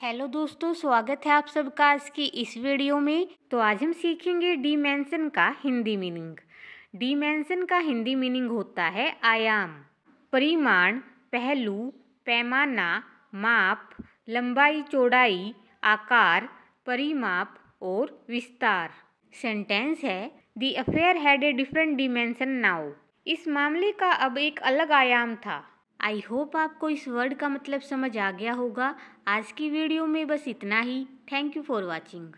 Hello दोस्तों, स्वागत है आप सबका आज की इस वीडियो में। तो आज हम सीखेंगे डिमेंशन का हिंदी मीनिंग डिमेंशन का हिंदी मीनिंग होता है आयाम। परिमाण, पहलू, पैमाना, माप, लंबाई, चौड़ाई, आकार, परिमाप और विस्तार। सेंटेंस है the affair had a different dimension now इस मामले का अब एक अलग आयाम था। आई होप आपको इस वर्ड का मतलब समझ आ गया होगा। आज की वीडियो में बस इतना ही। Thank you for watching